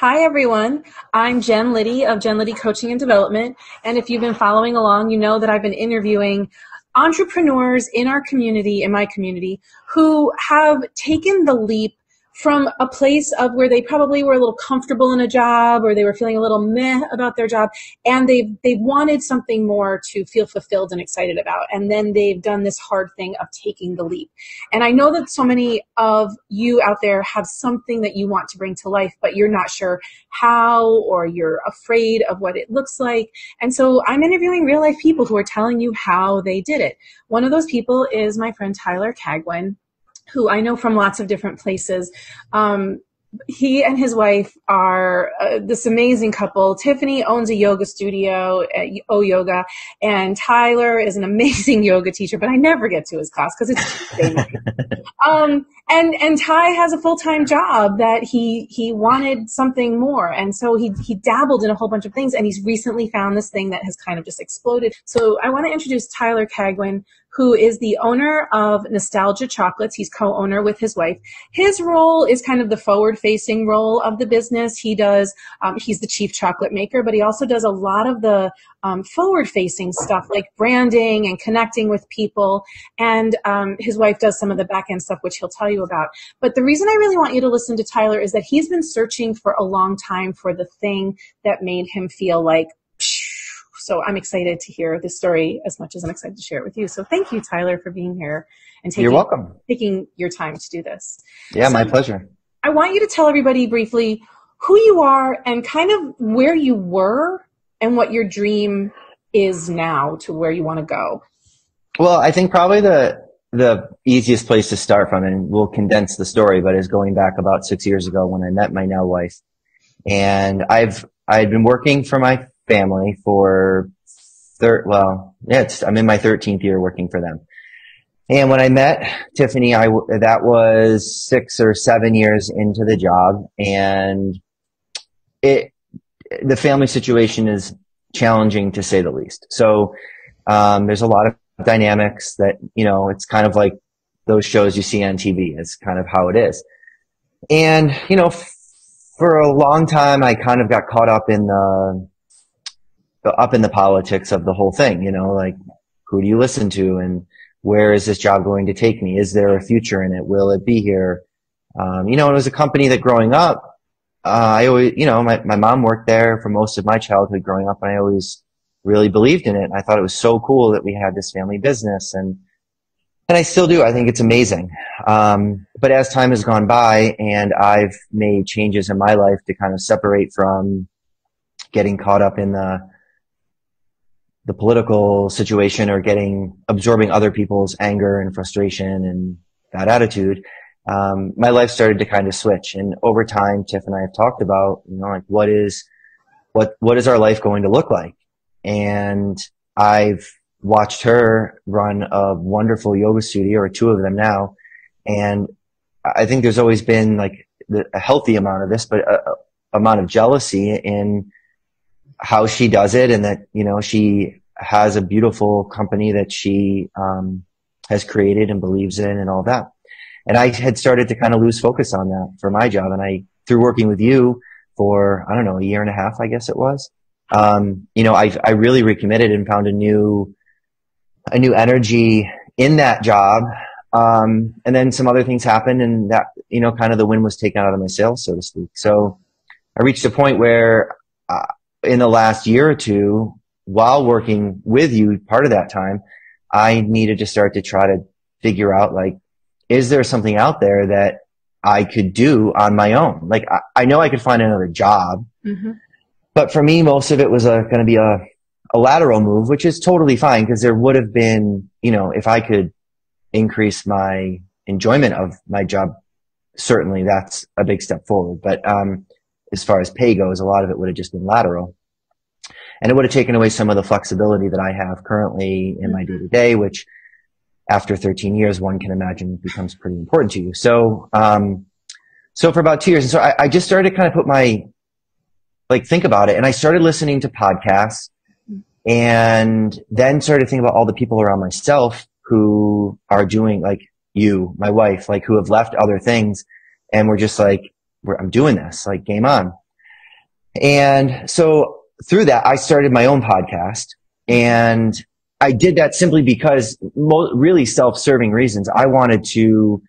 Hi, everyone. I'm Jen Liddy of Jen Liddy Coaching and Development. And if you've been following along, you know that I've been interviewing entrepreneurs in our community, in my community, who have taken the leap from a place of where they probably were a little comfortable in a job or they were feeling a little meh about their job and they they wanted something more to feel fulfilled and excited about. And then they've done this hard thing of taking the leap. And i know that so many of you out there have something that you want to bring to life but you're not sure how or you're afraid of what it looks like. And so i'm interviewing real life people who are telling you how they did it. One of those people is my friend tyler cagwin who I know from lots of different places. Um, he and his wife are uh, this amazing couple. Tiffany owns a yoga studio at O Yoga, and Tyler is an amazing yoga teacher. But I never get to his class because it's um, and and Ty has a full time job that he he wanted something more, and so he he dabbled in a whole bunch of things, and he's recently found this thing that has kind of just exploded. So I want to introduce Tyler Cagwin, who is the owner of Nostalgia Chocolates. He's co-owner with his wife. His role is kind of the forward-facing role of the business. He does, um, he's the chief chocolate maker, but he also does a lot of the um, forward-facing stuff like branding and connecting with people. And um, his wife does some of the back-end stuff, which he'll tell you about. But the reason I really want you to listen to Tyler is that he's been searching for a long time for the thing that made him feel like so I'm excited to hear this story as much as I'm excited to share it with you. So thank you, Tyler, for being here and taking, You're welcome. taking your time to do this. Yeah, so my pleasure. I want you to tell everybody briefly who you are and kind of where you were and what your dream is now to where you want to go. Well, I think probably the the easiest place to start from, and we'll condense the story, but is going back about six years ago when I met my now wife. And I've I had been working for my family for third, well, yeah, I'm in my 13th year working for them. And when I met Tiffany, I, that was six or seven years into the job and it, the family situation is challenging to say the least. So, um, there's a lot of dynamics that, you know, it's kind of like those shows you see on TV. It's kind of how it is. And, you know, for a long time, I kind of got caught up in the, up in the politics of the whole thing, you know, like who do you listen to and where is this job going to take me? Is there a future in it? Will it be here? Um, you know, it was a company that growing up, uh, I always, you know, my, my mom worked there for most of my childhood growing up and I always really believed in it. I thought it was so cool that we had this family business and, and I still do. I think it's amazing. Um, but as time has gone by and I've made changes in my life to kind of separate from getting caught up in the, the political situation or getting absorbing other people's anger and frustration and bad attitude, um, my life started to kind of switch. And over time, Tiff and I have talked about, you know, like what is what what is our life going to look like? And I've watched her run a wonderful yoga studio or two of them now, and I think there's always been like a healthy amount of this, but a, a amount of jealousy in how she does it and that, you know, she has a beautiful company that she, um, has created and believes in and all that. And I had started to kind of lose focus on that for my job. And I, through working with you for, I don't know, a year and a half, I guess it was, um, you know, I, I really recommitted and found a new, a new energy in that job. Um, and then some other things happened and that, you know, kind of the wind was taken out of my sails, so to speak. So I reached a point where, uh, in the last year or two, while working with you part of that time, I needed to start to try to figure out like, is there something out there that I could do on my own? Like, I, I know I could find another job, mm-hmm. but for me, most of it was going to be a, a lateral move, which is totally fine because there would have been, you know, if I could increase my enjoyment of my job, certainly that's a big step forward. But, um, as far as pay goes, a lot of it would have just been lateral. And it would have taken away some of the flexibility that I have currently in my day to day, which after 13 years, one can imagine becomes pretty important to you. So, um, so for about two years, and so I, I just started to kind of put my, like, think about it. And I started listening to podcasts and then started to think about all the people around myself who are doing like you, my wife, like who have left other things and we're just like, we're, I'm doing this, like game on. And so through that, I started my own podcast and I did that simply because mo- really self-serving reasons. I wanted to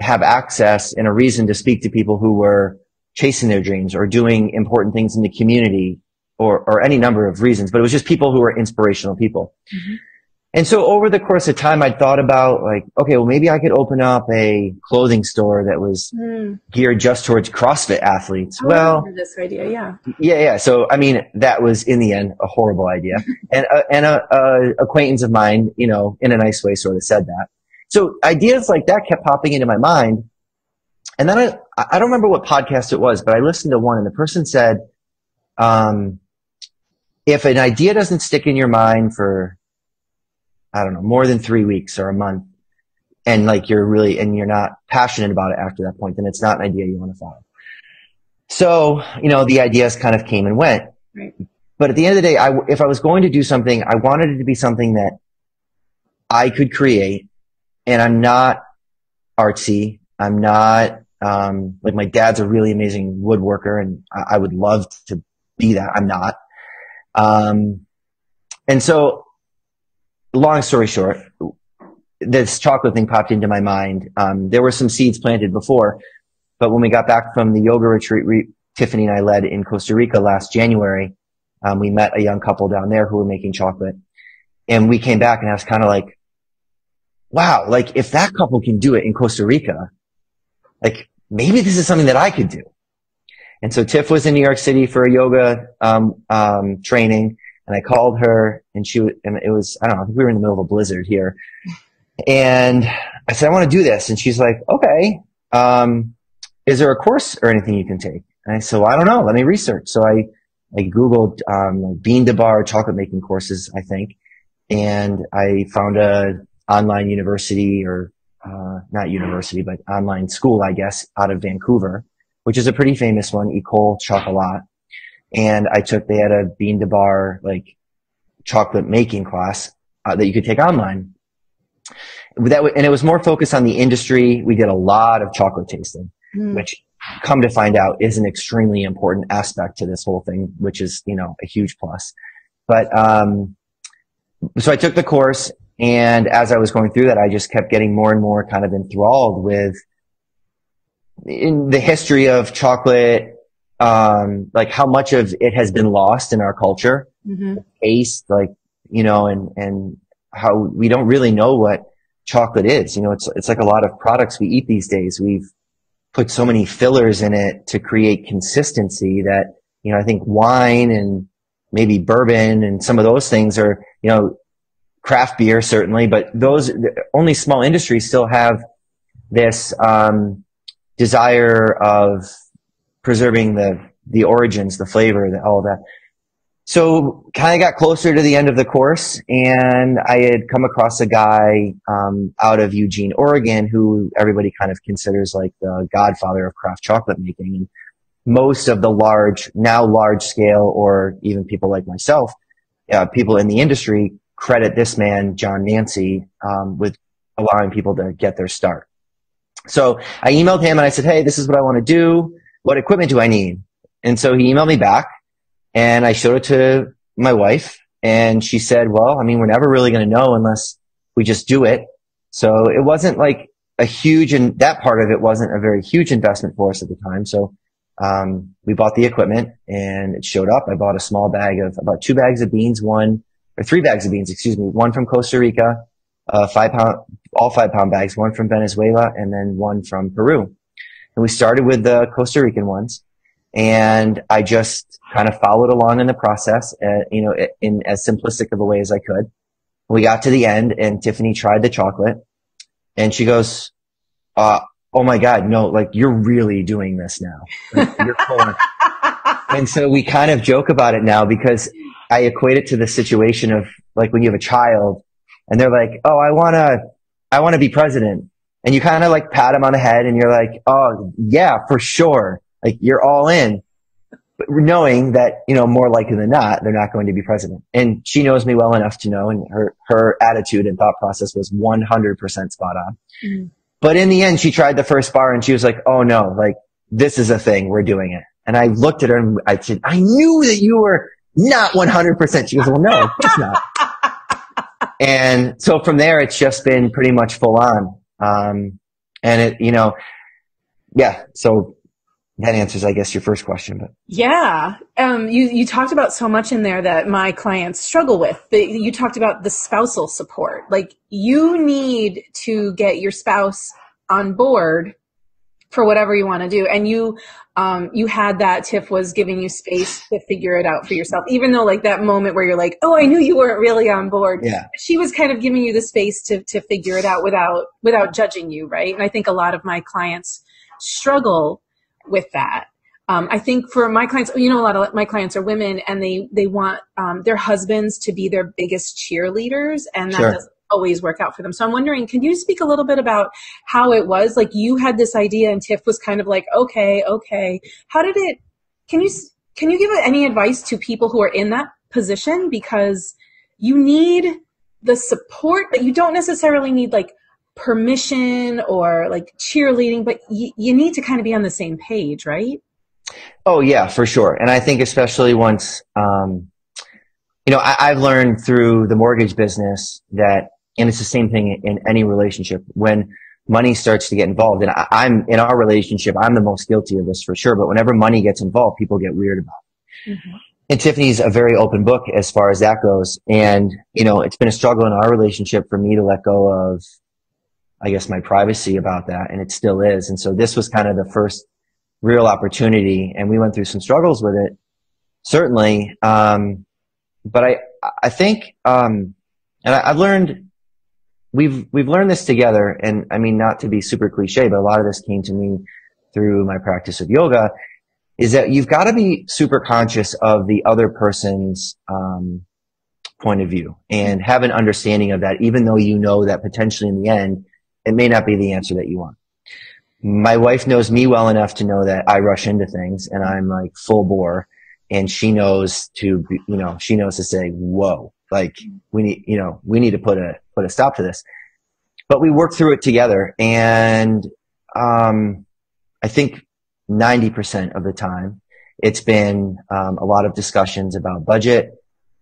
have access and a reason to speak to people who were chasing their dreams or doing important things in the community or, or any number of reasons, but it was just people who were inspirational people. Mm-hmm. And so over the course of time, I thought about like, okay, well, maybe I could open up a clothing store that was mm. geared just towards CrossFit athletes. I well, this idea, yeah. Yeah, yeah. So, I mean, that was in the end a horrible idea. and, uh, and a, a acquaintance of mine, you know, in a nice way sort of said that. So ideas like that kept popping into my mind. And then I, I don't remember what podcast it was, but I listened to one and the person said, um, if an idea doesn't stick in your mind for I don't know, more than three weeks or a month, and like you're really, and you're not passionate about it after that point, then it's not an idea you want to follow. So, you know, the ideas kind of came and went. Right. But at the end of the day, I, if I was going to do something, I wanted it to be something that I could create. And I'm not artsy. I'm not, um, like my dad's a really amazing woodworker and I, I would love to be that. I'm not. Um, and so long story short, this chocolate thing popped into my mind. Um, there were some seeds planted before, but when we got back from the yoga retreat re- Tiffany and I led in Costa Rica last January, um, we met a young couple down there who were making chocolate. And we came back and I was kind of like, wow, like if that couple can do it in Costa Rica, like maybe this is something that I could do. And so Tiff was in New York City for a yoga um, um, training. And I called her and she, and it was, I don't know, I think we were in the middle of a blizzard here. And I said, I want to do this. And she's like, okay. Um, is there a course or anything you can take? And I said, well, I don't know. Let me research. So I, I Googled, um, bean to bar chocolate making courses, I think. And I found a online university or, uh, not university, but online school, I guess, out of Vancouver, which is a pretty famous one, Ecole Chocolat and I took they had a bean to bar like chocolate making class uh, that you could take online. That and it was more focused on the industry. We did a lot of chocolate tasting, mm. which come to find out is an extremely important aspect to this whole thing, which is you know a huge plus. But um, so I took the course, and as I was going through that, I just kept getting more and more kind of enthralled with in the history of chocolate um, like how much of it has been lost in our culture, mm-hmm. taste, like, you know, and, and how we don't really know what chocolate is. You know, it's, it's like a lot of products we eat these days. We've put so many fillers in it to create consistency that, you know, I think wine and maybe bourbon and some of those things are, you know, craft beer certainly, but those only small industries still have this, um, desire of preserving the the origins, the flavor, the, all of that. So kind of got closer to the end of the course and I had come across a guy, um, out of Eugene, Oregon, who everybody kind of considers like the godfather of craft chocolate making. And most of the large, now large scale, or even people like myself, uh, people in the industry credit this man, John Nanci, um, with allowing people to get their start. So I emailed him and I said, Hey, this is what I want to do what equipment do I need? And so he emailed me back and I showed it to my wife and she said, well, I mean, we're never really going to know unless we just do it. So it wasn't like a huge, and that part of it wasn't a very huge investment for us at the time. So, um, we bought the equipment and it showed up. I bought a small bag of about two bags of beans, one or three bags of beans, excuse me, one from Costa Rica, uh, five pound, all five pound bags, one from Venezuela and then one from Peru. And we started with the Costa Rican ones. And I just kind of followed along in the process, uh, you know, in as simplistic of a way as I could. We got to the end and Tiffany tried the chocolate and she goes, uh, oh my God, no, like you're really doing this now. Like, and so we kind of joke about it now because I equate it to the situation of like when you have a child and they're like, oh, I want to, I want to be president and you kind of like pat him on the head and you're like, oh yeah, for sure. Like you're all in. But knowing that, you know, more likely than not, they're not going to be president. And she knows me well enough to know and her, her attitude and thought process was 100% spot on. Mm-hmm. But in the end, she tried the first bar and she was like, oh no, like this is a thing. We're doing it. And I looked at her and I said, I knew that you were not 100%. She goes, well, no, of course not. and so from there, it's just been pretty much full on. Um, and it, you know, yeah, so that answers, I guess, your first question. But yeah, um, you you talked about so much in there that my clients struggle with. You talked about the spousal support. Like you need to get your spouse on board for whatever you want to do, and you um, you had that Tiff was giving you space to figure it out for yourself, even though like that moment where you're like, oh, I knew you weren't really on board. Yeah, she was kind of giving you the space to to figure it out without without judging you, right? And I think a lot of my clients struggle with that. Um, I think for my clients, you know, a lot of my clients are women, and they they want um, their husbands to be their biggest cheerleaders, and that sure. doesn't always work out for them. So I'm wondering, can you speak a little bit about how it was? Like you had this idea, and Tiff was kind of like, okay, okay. How did it? Can you can you give any advice to people who are in that position because you need the support, but you don't necessarily need like permission or like cheerleading, but y- you need to kind of be on the same page, right? Oh yeah, for sure. And I think especially once, um, you know, I, have learned through the mortgage business that, and it's the same thing in any relationship when money starts to get involved. And I, am in our relationship, I'm the most guilty of this for sure. But whenever money gets involved, people get weird about it. Mm-hmm. And Tiffany's a very open book as far as that goes. And, you know, it's been a struggle in our relationship for me to let go of I guess, my privacy about that. And it still is. And so this was kind of the first real opportunity. And we went through some struggles with it, certainly. Um, but I, I think, um, and I, I've learned, we've, we've learned this together. And I mean, not to be super cliche, but a lot of this came to me through my practice of yoga is that you've got to be super conscious of the other person's, um, point of view and have an understanding of that, even though you know that potentially in the end, it may not be the answer that you want. My wife knows me well enough to know that I rush into things and I'm like full bore and she knows to, you know, she knows to say, whoa, like we need, you know, we need to put a, put a stop to this. But we work through it together and, um, I think 90% of the time it's been, um, a lot of discussions about budget,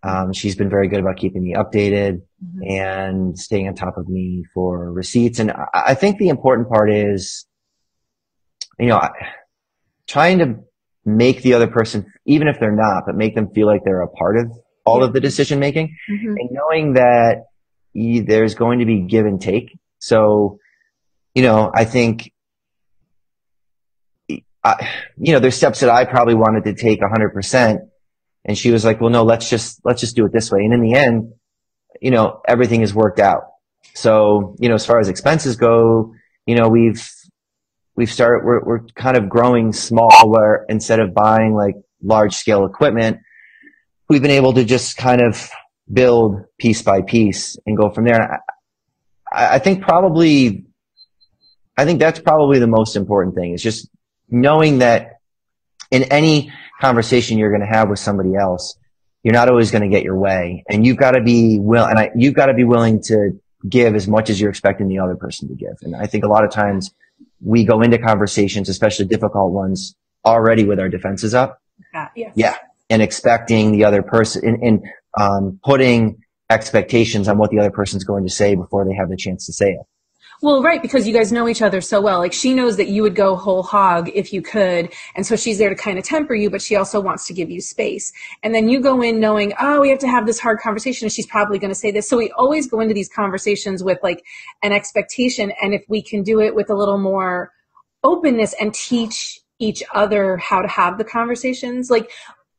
um, she's been very good about keeping me updated mm-hmm. and staying on top of me for receipts. And I, I think the important part is, you know, trying to make the other person, even if they're not, but make them feel like they're a part of all of the decision making mm-hmm. and knowing that there's going to be give and take. So, you know, I think, I, you know, there's steps that I probably wanted to take 100%. And she was like, well, no, let's just, let's just do it this way. And in the end, you know, everything is worked out. So, you know, as far as expenses go, you know, we've, we've started, we're, we're kind of growing small where instead of buying like large scale equipment, we've been able to just kind of build piece by piece and go from there. I, I think probably, I think that's probably the most important thing is just knowing that in any conversation you're going to have with somebody else, you're not always going to get your way, and you've got to be will and I, you've got to be willing to give as much as you're expecting the other person to give. And I think a lot of times we go into conversations, especially difficult ones, already with our defenses up. Uh, yes. Yeah, and expecting the other person and, um, putting expectations on what the other person's going to say before they have the chance to say it. Well, right, because you guys know each other so well. Like she knows that you would go whole hog if you could. And so she's there to kind of temper you, but she also wants to give you space. And then you go in knowing, oh, we have to have this hard conversation and she's probably going to say this. So we always go into these conversations with like an expectation. And if we can do it with a little more openness and teach each other how to have the conversations, like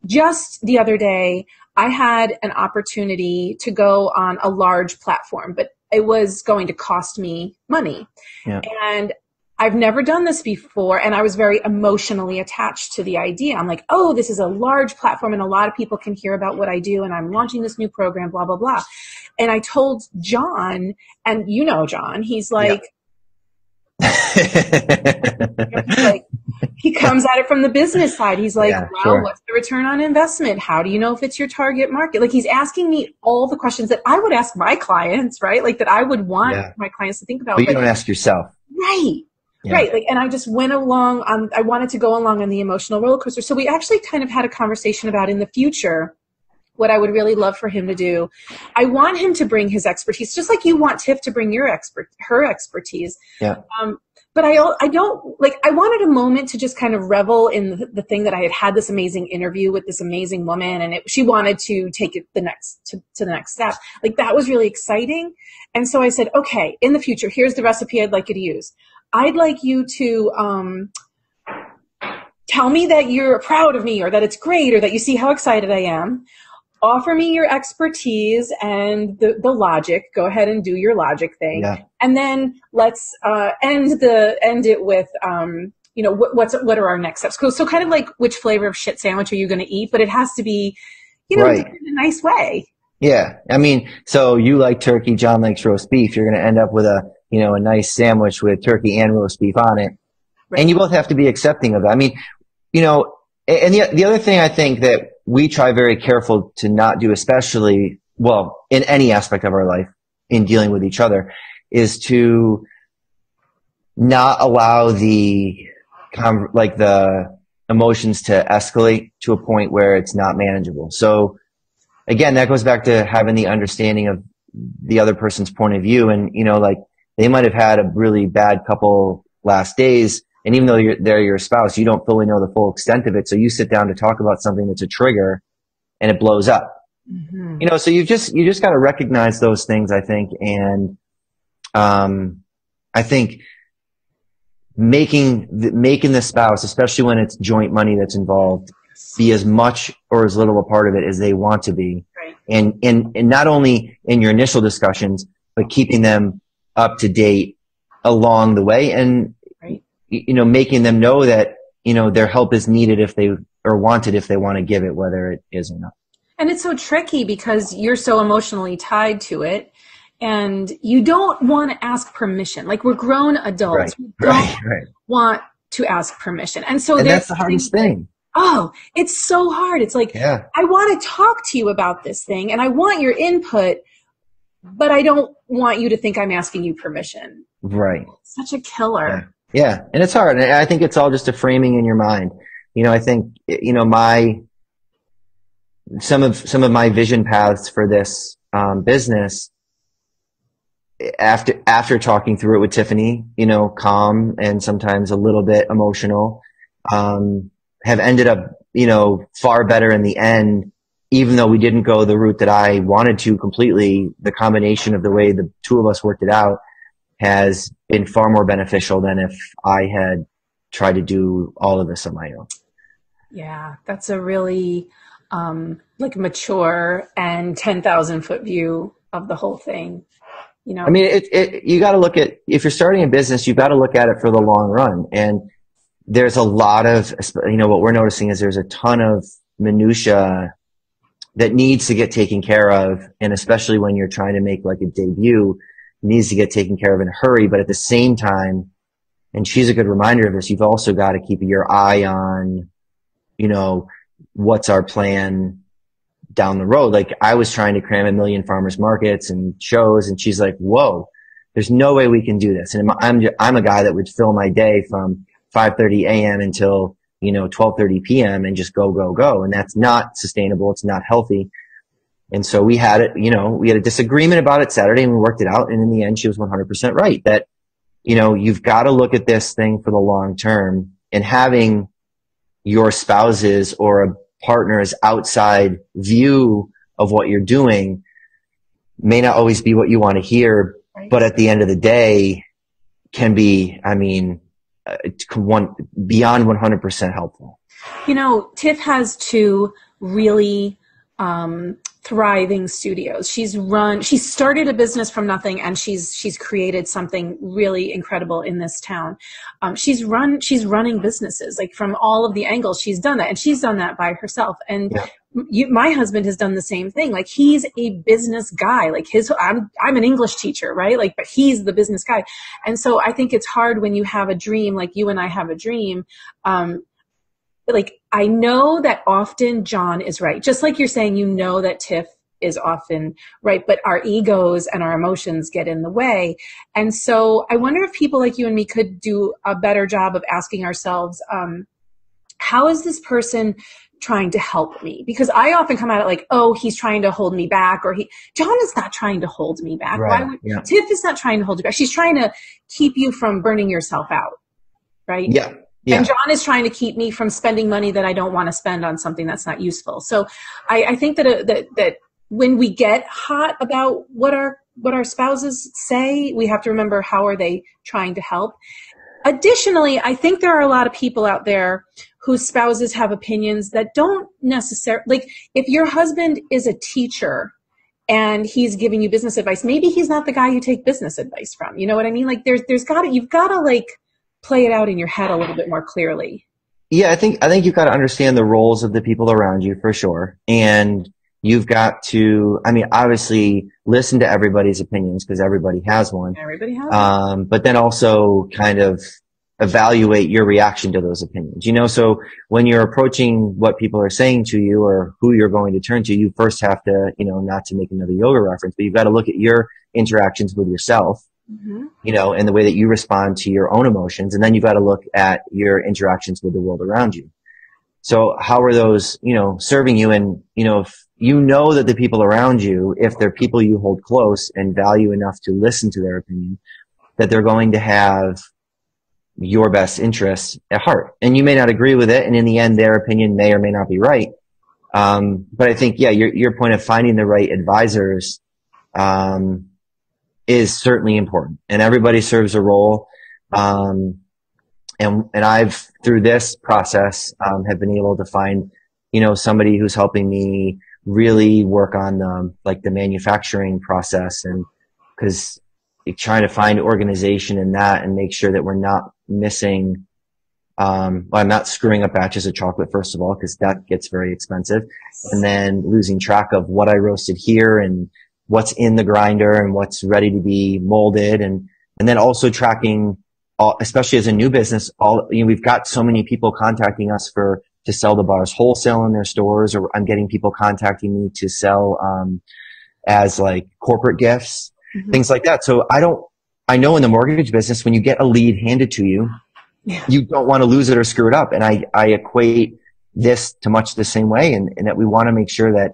just the other day, I had an opportunity to go on a large platform, but it was going to cost me money. Yeah. And I've never done this before. And I was very emotionally attached to the idea. I'm like, oh, this is a large platform and a lot of people can hear about what I do. And I'm launching this new program, blah, blah, blah. And I told John, and you know, John, he's like, like, he comes at it from the business side. He's like, yeah, well, sure. what's the return on investment? How do you know if it's your target market? Like he's asking me all the questions that I would ask my clients, right? Like that I would want yeah. my clients to think about. But you but, don't ask yourself. Right. Yeah. Right. Like, and I just went along on, I wanted to go along on the emotional roller coaster. So we actually kind of had a conversation about in the future what I would really love for him to do. I want him to bring his expertise, just like you want Tiff to bring your expert, her expertise. Yeah. Um, but I, I don't like, I wanted a moment to just kind of revel in the, the, thing that I had had this amazing interview with this amazing woman and it, she wanted to take it the next, to, to the next step. Like that was really exciting. And so I said, okay, in the future, here's the recipe I'd like you to use. I'd like you to um, tell me that you're proud of me or that it's great or that you see how excited I am. Offer me your expertise and the, the logic. Go ahead and do your logic thing. Yeah. And then let's uh, end the end it with um, you know what, what's what are our next steps? So kind of like which flavor of shit sandwich are you going to eat? But it has to be you know right. in a nice way. Yeah, I mean, so you like turkey, John likes roast beef. You're going to end up with a you know, a nice sandwich with turkey and roast beef on it. Right. And you both have to be accepting of that. I mean, you know, and the, the other thing I think that we try very careful to not do, especially, well, in any aspect of our life in dealing with each other is to not allow the, like the emotions to escalate to a point where it's not manageable. So again, that goes back to having the understanding of the other person's point of view and, you know, like they might have had a really bad couple last days. And even though they're your spouse, you don't fully know the full extent of it. So you sit down to talk about something that's a trigger and it blows up. Mm-hmm. You know, so you just, you just got to recognize those things, I think. And, um, I think making, the, making the spouse, especially when it's joint money that's involved, be as much or as little a part of it as they want to be. Right. And, and, and not only in your initial discussions, but keeping them up to date along the way and. You know making them know that you know their help is needed if they or wanted if they want to give it whether it is or not and it's so tricky because you're so emotionally tied to it and you don't want to ask permission like we're grown adults right. we don't right, right. want to ask permission and so and that's the hardest thing oh it's so hard it's like yeah. i want to talk to you about this thing and i want your input but I don't want you to think I'm asking you permission. Right. Such a killer. Yeah. And it's hard. And I think it's all just a framing in your mind. You know, I think, you know, my, some of, some of my vision paths for this, um, business after, after talking through it with Tiffany, you know, calm and sometimes a little bit emotional, um, have ended up, you know, far better in the end even though we didn't go the route that I wanted to completely, the combination of the way the two of us worked it out has been far more beneficial than if I had tried to do all of this on my own. Yeah, that's a really um, like mature and 10,000 foot view of the whole thing. You know, I mean, it, it, you got to look at, if you're starting a business, you've got to look at it for the long run. And there's a lot of, you know, what we're noticing is there's a ton of minutia that needs to get taken care of. And especially when you're trying to make like a debut, needs to get taken care of in a hurry. But at the same time, and she's a good reminder of this, you've also got to keep your eye on, you know, what's our plan down the road. Like I was trying to cram a million farmers markets and shows and she's like, whoa, there's no way we can do this. And I'm, I'm a guy that would fill my day from 5.30 a.m. until you know, 12:30 p.m. and just go, go, go. And that's not sustainable. It's not healthy. And so we had it, you know, we had a disagreement about it Saturday and we worked it out. And in the end, she was 100% right that, you know, you've got to look at this thing for the long term and having your spouses or a partner's outside view of what you're doing may not always be what you want to hear, right. but at the end of the day can be, I mean, uh, one beyond 100% helpful. You know, Tiff has two really um, thriving studios. She's run, she started a business from nothing, and she's she's created something really incredible in this town. Um, she's run, she's running businesses like from all of the angles. She's done that, and she's done that by herself. And yeah you, my husband has done the same thing. Like he's a business guy. Like his, I'm, I'm an English teacher, right? Like, but he's the business guy. And so I think it's hard when you have a dream, like you and I have a dream. Um, like I know that often John is right. Just like you're saying, you know that Tiff is often right, but our egos and our emotions get in the way. And so I wonder if people like you and me could do a better job of asking ourselves, um, how is this person trying to help me because I often come at it like, oh, he's trying to hold me back, or he John is not trying to hold me back. Right. Why would Yeah. Tiff is not trying to hold you back? She's trying to keep you from burning yourself out, right? Yeah. Yeah. And John is trying to keep me from spending money that I don't want to spend on something that's not useful. So I, I think that, uh, that that when we get hot about what our what our spouses say, we have to remember how are they trying to help. Additionally, I think there are a lot of people out there whose spouses have opinions that don't necessarily like if your husband is a teacher and he's giving you business advice, maybe he's not the guy you take business advice from. You know what I mean? Like there's there's got to you've got to like play it out in your head a little bit more clearly. Yeah, I think I think you've got to understand the roles of the people around you for sure, and you've got to. I mean, obviously, listen to everybody's opinions because everybody has one. Everybody has. Um, but then also kind of evaluate your reaction to those opinions. You know, so when you're approaching what people are saying to you or who you're going to turn to, you first have to, you know, not to make another yoga reference, but you've got to look at your interactions with yourself hmm you know, and the way that you respond to your own emotions. And then you've got to look at your interactions with the world around you. So how are those, you know, serving you? And, you know, if you know that the people around you, if they're people you hold close and value enough to listen to their opinion, that they're going to have your best interests at heart. And you may not agree with it. And in the end, their opinion may or may not be right. Um, but I think, yeah, your, your point of finding the right advisors, um, is certainly important. And everybody serves a role. Um, and, and I've through this process, um, have been able to find, you know, somebody who's helping me really work on the, like the manufacturing process and cause trying to find organization in that and make sure that we're not missing, um, well, I'm not screwing up batches of chocolate, first of all, cause that gets very expensive. And then losing track of what I roasted here and what's in the grinder and what's ready to be molded and and then also tracking all, especially as a new business all you know we've got so many people contacting us for to sell the bars wholesale in their stores or I'm getting people contacting me to sell um, as like corporate gifts Mhm. things like that so I don't I know in the mortgage business when you get a lead handed to you Yeah. you don't want to lose it or screw it up and I I equate this to much the same way and, and that we want to make sure that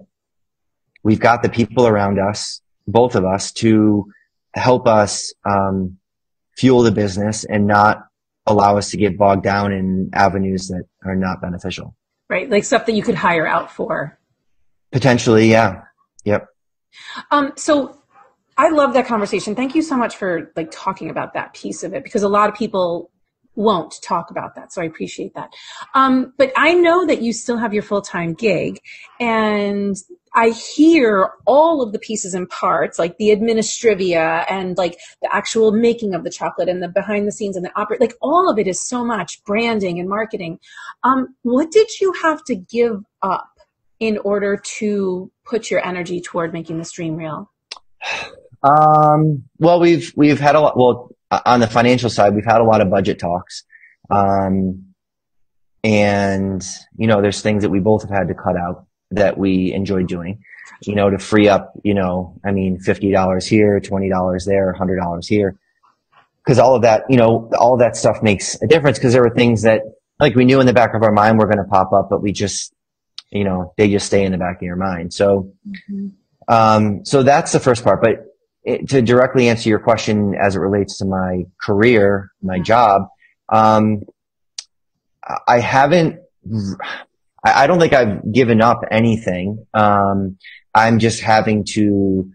we've got the people around us, both of us, to help us um, fuel the business and not allow us to get bogged down in avenues that are not beneficial. Right, like stuff that you could hire out for. Potentially, yeah. Yep. Um, so I love that conversation. Thank you so much for like talking about that piece of it because a lot of people won't talk about that. So I appreciate that. Um, but I know that you still have your full time gig and I hear all of the pieces and parts, like the administrivia and like the actual making of the chocolate and the behind the scenes and the operate, like all of it is so much branding and marketing. Um, what did you have to give up in order to put your energy toward making the stream real? Um, well, we've we've had a lot. Well, on the financial side, we've had a lot of budget talks, um, and you know, there's things that we both have had to cut out that we enjoy doing. You know, to free up. You know, I mean, fifty dollars here, twenty dollars there, hundred dollars here, because all of that, you know, all of that stuff makes a difference. Because there were things that, like, we knew in the back of our mind were going to pop up, but we just, you know, they just stay in the back of your mind. So. Um, so that's the first part. But it, to directly answer your question as it relates to my career, my job, um, I haven't. I I don't think I've given up anything. Um, I'm just having to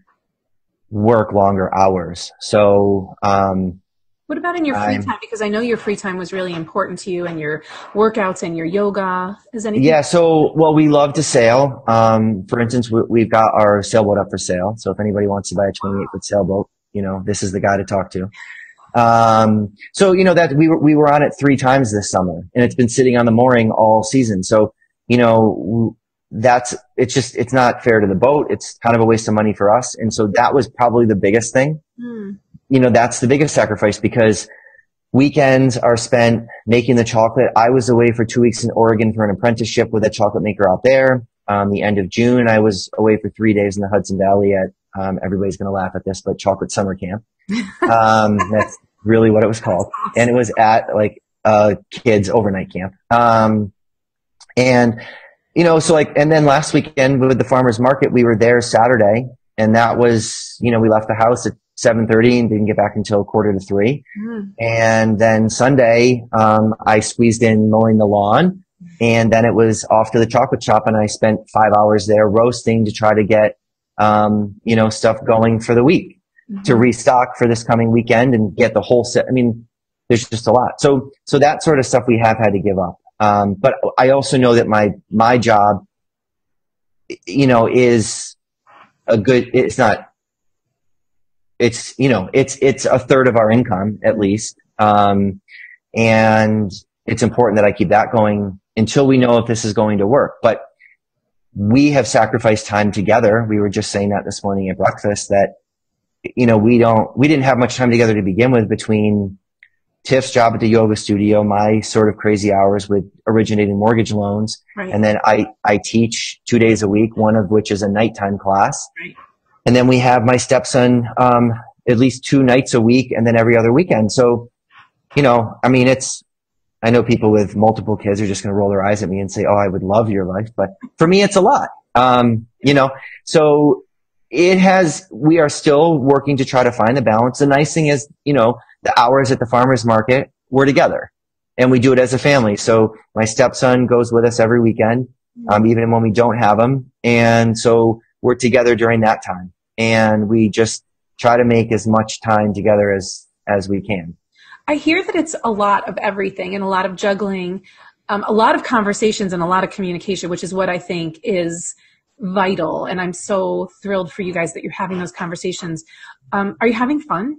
work longer hours. So um, What about in your free I'm- time? Because I know your free time was really important to you and your workouts and your yoga. Is anything? Yeah, so well, we love to sail. Um, for instance, we, we've got our sailboat up for sale. So if anybody wants to buy a 28 foot sailboat, you know, this is the guy to talk to. Um, so you know that we were we were on it three times this summer, and it's been sitting on the mooring all season. So you know that's it's just it's not fair to the boat. It's kind of a waste of money for us, and so that was probably the biggest thing Hmm. you know, that's the biggest sacrifice because weekends are spent making the chocolate. I was away for two weeks in Oregon for an apprenticeship with a chocolate maker out there. um, the end of June. I was away for three days in the Hudson Valley at, um, everybody's going to laugh at this, but chocolate summer camp. Um, that's really what it was called. And it was at like, uh, kids overnight camp. Um, and, you know, so like, and then last weekend with the farmer's market, we were there Saturday and that was, you know, we left the house at 7.30 and didn't get back until quarter to three. Mm. And then Sunday, um, I squeezed in mowing the lawn and then it was off to the chocolate shop and I spent five hours there roasting to try to get, um, you know, stuff going for the week mm-hmm. to restock for this coming weekend and get the whole set. I mean, there's just a lot. So, so that sort of stuff we have had to give up. Um, but I also know that my, my job, you know, is a good, it's not, it's, you know, it's, it's a third of our income at least. Um, and it's important that I keep that going until we know if this is going to work. But we have sacrificed time together. We were just saying that this morning at breakfast that, you know, we don't, we didn't have much time together to begin with between Tiff's job at the yoga studio, my sort of crazy hours with originating mortgage loans. Right. And then I, I teach two days a week, one of which is a nighttime class. Right. And then we have my stepson, um, at least two nights a week and then every other weekend. So, you know, I mean, it's, I know people with multiple kids are just going to roll their eyes at me and say, "Oh, I would love your life," but for me, it's a lot. Um, you know, so it has. We are still working to try to find the balance. The nice thing is, you know, the hours at the farmers market we're together, and we do it as a family. So my stepson goes with us every weekend, um, even when we don't have him, and so we're together during that time, and we just try to make as much time together as as we can. I hear that it's a lot of everything and a lot of juggling, um, a lot of conversations and a lot of communication, which is what I think is vital. And I'm so thrilled for you guys that you're having those conversations. Um, are you having fun?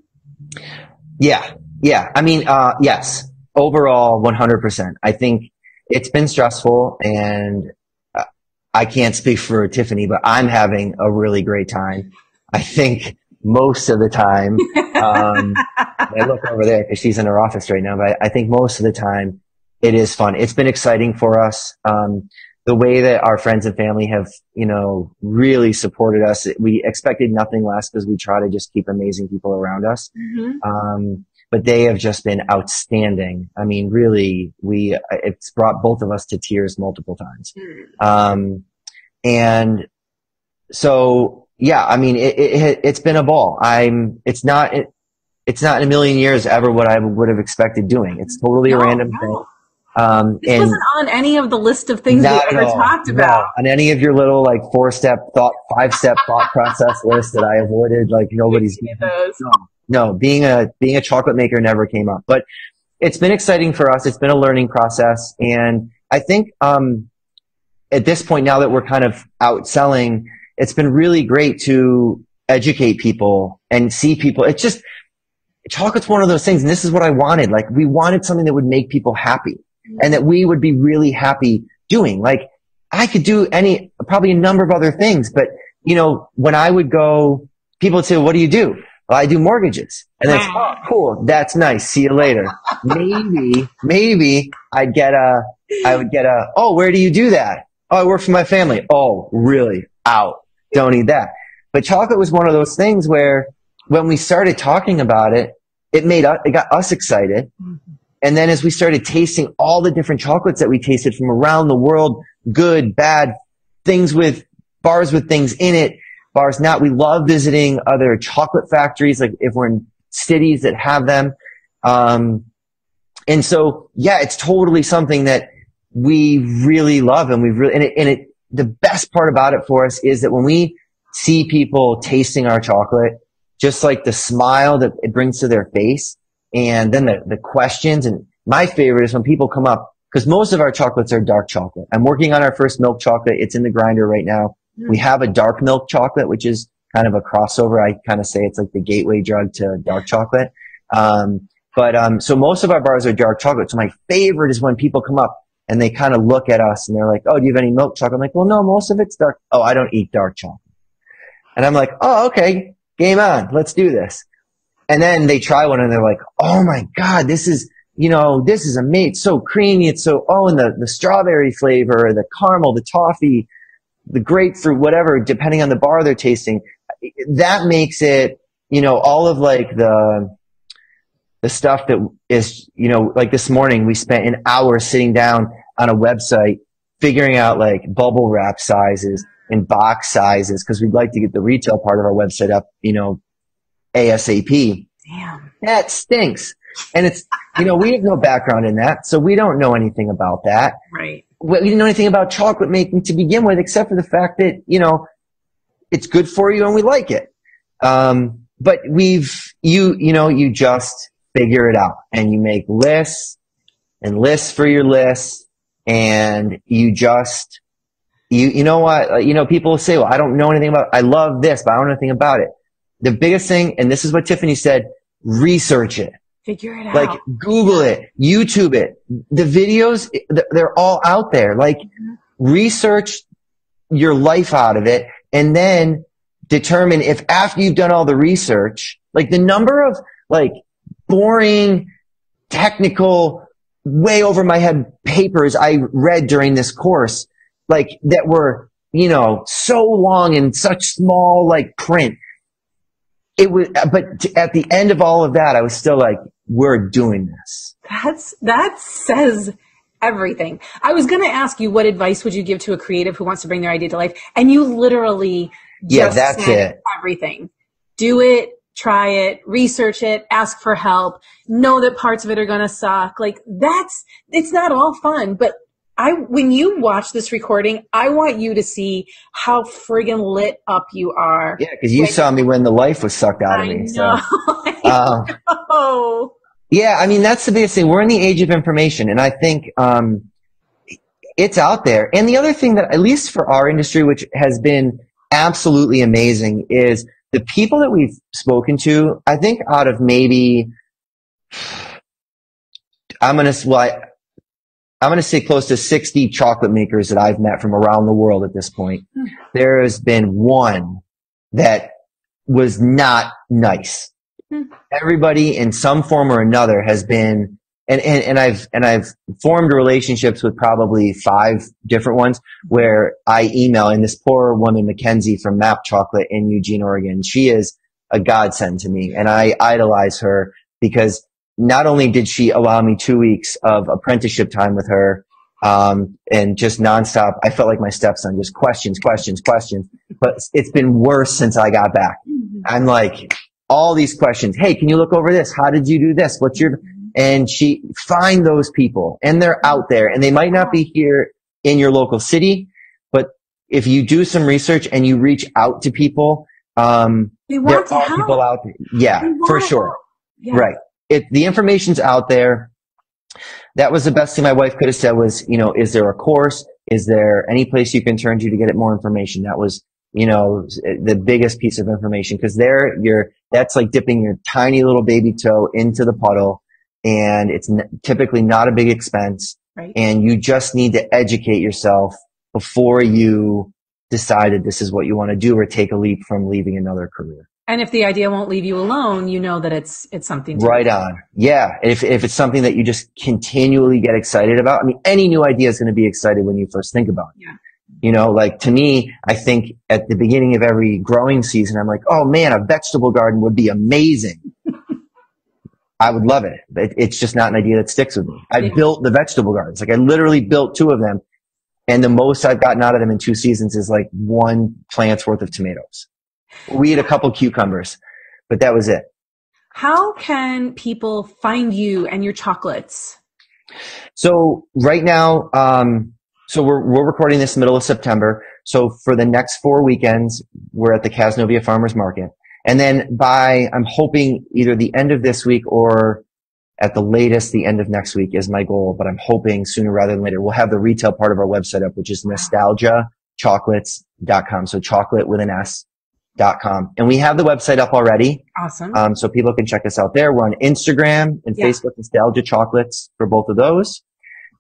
Yeah. Yeah. I mean, uh, yes, overall 100%. I think it's been stressful and uh, I can't speak for Tiffany, but I'm having a really great time. I think most of the time, um, I look over there because she's in her office right now, but I, I, think most of the time it is fun. It's been exciting for us. Um, the way that our friends and family have, you know, really supported us. We expected nothing less because we try to just keep amazing people around us. Mm-hmm. Um, but they have just been outstanding. I mean, really, we, it's brought both of us to tears multiple times. Mm. Um, and so yeah, I mean, it, it, has been a ball. I'm, it's not, it, it's not in a million years ever what I would have expected doing. It's totally no, a random no. thing. Um, this and wasn't on any of the list of things we ever all. talked about. No. On any of your little like four step thought, five step thought process list that I avoided, like nobody's. Those. No, no, being a being a chocolate maker never came up. But it's been exciting for us. It's been a learning process, and I think um, at this point now that we're kind of out selling it's been really great to educate people and see people. It's just, chocolate's one of those things. And this is what I wanted. Like we wanted something that would make people happy and that we would be really happy doing. Like I could do any, probably a number of other things, but you know, when I would go, people would say, what do you do? Well, I do mortgages. And then, oh, cool. That's nice. See you later. maybe, maybe I'd get a, I would get a, oh, where do you do that? Oh, I work for my family. Oh, really? Out don't eat that. But chocolate was one of those things where when we started talking about it, it made us, it got us excited. Mm-hmm. And then as we started tasting all the different chocolates that we tasted from around the world, good, bad, things with bars with things in it, bars not, we love visiting other chocolate factories, like if we're in cities that have them. Um, and so, yeah, it's totally something that we really love and we really, and it, and it the best part about it for us is that when we see people tasting our chocolate, just like the smile that it brings to their face and then the, the questions and my favorite is when people come up because most of our chocolates are dark chocolate. I'm working on our first milk chocolate. It's in the grinder right now. Mm. We have a dark milk chocolate, which is kind of a crossover. I kind of say it's like the gateway drug to dark chocolate. Um, but um, so most of our bars are dark chocolate. So my favorite is when people come up and they kind of look at us and they're like, "Oh, do you have any milk chocolate?" I'm like, "Well, no, most of it's dark." Oh, I don't eat dark chocolate. And I'm like, "Oh, okay, game on, let's do this." And then they try one and they're like, "Oh my god, this is." You know, this is amazing. It's so creamy. It's so, oh, and the, the strawberry flavor, the caramel, the toffee. the grapefruit, whatever, depending on the bar they're tasting. That makes it, you know, all of like the, the stuff that is, you know, like this morning we spent an hour sitting down on a website figuring out like bubble wrap sizes and box sizes because we'd like to get the retail part of our website up, you know, ASAP. Damn. That stinks. And it's, you know, we have no background in that, so we don't know anything about that. Right. We didn't know anything about chocolate making to begin with, except for the fact that, you know, it's good for you and we like it. Um, but we've, you, you know, you just figure it out and you make lists and lists for your lists and you just, you, you know what, you know, people say, well, I don't know anything about, I love this, but I don't know anything about it. The biggest thing, and this is what Tiffany said, research it. Figure it out. Like Google it, YouTube it. The videos, they're all out there. Like Mm-hmm. research your life out of it and then determine if after you've done all the research, like the number of like boring, technical, way over my head papers I read during this course, like that were, you know, so long and such small like print. It was, but at the end of all of that, I was still like, we're doing this. That's that says everything. I was going to ask you what advice would you give to a creative who wants to bring their idea to life, and you literally Yeah, that's said it. everything. Do it, try it, research it, ask for help. Know that parts of it are going to suck. Like that's it's not all fun, but I when you watch this recording, I want you to see how friggin' lit up you are. Yeah, because you Like- saw me when the life was sucked out of I me. know. So, um. Yeah, I mean that's the biggest thing. We're in the age of information, and I think um, it's out there. And the other thing that, at least for our industry, which has been absolutely amazing, is the people that we've spoken to. I think out of maybe, I'm gonna well, I, I'm gonna say close to 60 chocolate makers that I've met from around the world at this point. Hmm. There has been one that was not nice everybody in some form or another has been and, and, and I've and I've formed relationships with probably five different ones where I email and this poor woman Mackenzie from Map Chocolate in Eugene, Oregon. She is a godsend to me and I idolize her because not only did she allow me two weeks of apprenticeship time with her um, and just nonstop, I felt like my stepson, just questions, questions, questions. But it's been worse since I got back. I'm like, all these questions. Hey, can you look over this? How did you do this? What's your, and she find those people and they're out there and they might not be here in your local city, but if you do some research and you reach out to people, um, They there are help. people out there. Yeah, for sure. Yeah. Right. It, the information's out there. That was the best thing my wife could have said was, you know, is there a course? Is there any place you can turn to to get it more information? That was, you know, the biggest piece of information because there you're, that's like dipping your tiny little baby toe into the puddle and it's n- typically not a big expense Right. and you just need to educate yourself before you decided this is what you want to do or take a leap from leaving another career. And if the idea won't leave you alone, you know that it's it's something to Right on. Yeah. If, if it's something that you just continually get excited about, I mean, any new idea is going to be excited when you first think about it. Yeah. You know, like to me, I think at the beginning of every growing season, I'm like, oh man, a vegetable garden would be amazing. I would love it. But it's just not an idea that sticks with me. I Yeah. built the vegetable gardens. Like I literally built two of them. And the most I've gotten out of them in two seasons is like one plant's worth of tomatoes. We ate a couple cucumbers, but that was it. How can people find you and your chocolates? So right now, um, so we're we're recording this middle of September. So for the next four weekends, we're at the Cazenovia Farmers Market, and then by I'm hoping either the end of this week or at the latest the end of next week is my goal. But I'm hoping sooner rather than later we'll have the retail part of our website up, which is nostalgiachocolates.com. So chocolate with an S. Dot com. And we have the website up already. Awesome. Um, so people can check us out there. We're on Instagram and Yeah. Facebook, Nostalgia Chocolates for both of those.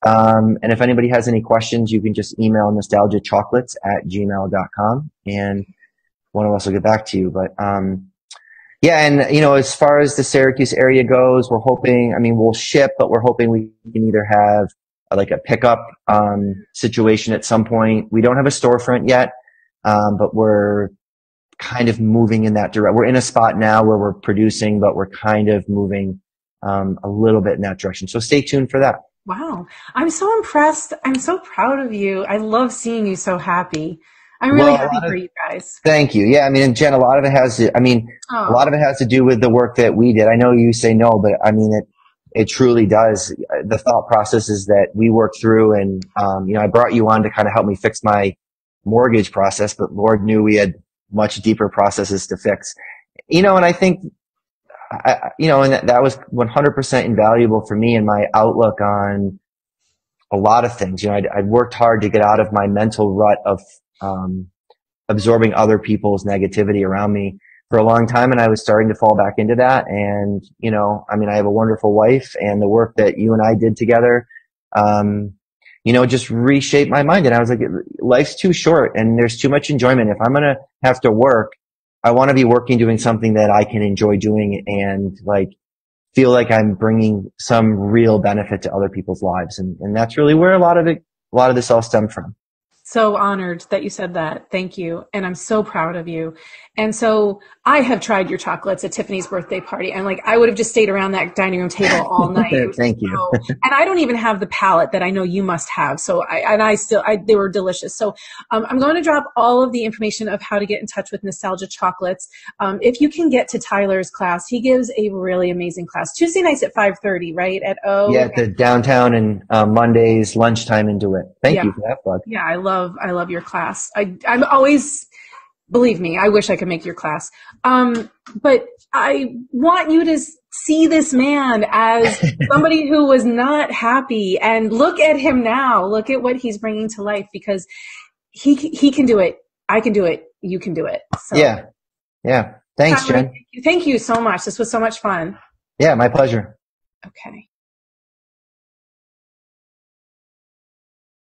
Um, and if anybody has any questions, you can just email nostalgiachocolates at gmail.com and one of us will get back to you. But, um, yeah, and you know, as far as the Syracuse area goes, we're hoping, I mean, we'll ship, but we're hoping we can either have like a pickup um, situation at some point. We don't have a storefront yet, um, but we're kind of moving in that direction. We're in a spot now where we're producing, but we're kind of moving um, a little bit in that direction. So stay tuned for that. Wow. I'm so impressed. I'm so proud of you. I love seeing you so happy. I'm really well, happy for you guys. Thank you. Yeah, I mean, and Jen, a lot of it has to, I mean, oh. a lot of it has to do with the work that we did. I know you say no, but I mean, it, it truly does. The thought processes that we worked through and, um, you know, I brought you on to kind of help me fix my mortgage process, but Lord knew we had much deeper processes to fix. You know, and I think, I, you know, and that, that was 100% invaluable for me and my outlook on a lot of things. You know, I'd, I'd worked hard to get out of my mental rut of um, absorbing other people's negativity around me for a long time and I was starting to fall back into that. And, you know, I mean, I have a wonderful wife and the work that you and I did together, um, you know, just reshaped my mind. And I was like, life's too short and there's too much enjoyment. If I'm going to have to work, I want to be working doing something that I can enjoy doing and like feel like I'm bringing some real benefit to other people's lives. And, and that's really where a lot of it, a lot of this all stemmed from so honored that you said that. Thank you. And I'm so proud of you. And so I have tried your chocolates at Tiffany's birthday party and like I would have just stayed around that dining room table all night. Thank you. And I don't even have the palate that I know you must have. So I, and I still, I, they were delicious. So um, I'm going to drop all of the information of how to get in touch with Nostalgia Chocolates. Um, if you can get to Tyler's class, he gives a really amazing class. Tuesday nights at 5.30, right? At O. Yeah, at the downtown and uh, Mondays lunchtime in DeWitt. Thank yeah. you for that plug. Yeah, I love, I love your class. I, I'm always, believe me, I wish I could make your class. Um, but I want you to see this man as somebody who was not happy and look at him now. Look at what he's bringing to life because he, he can do it. I can do it. You can do it. So, yeah. Yeah. Thanks, Jen. Thank you so much. This was so much fun. Yeah, my pleasure. Okay.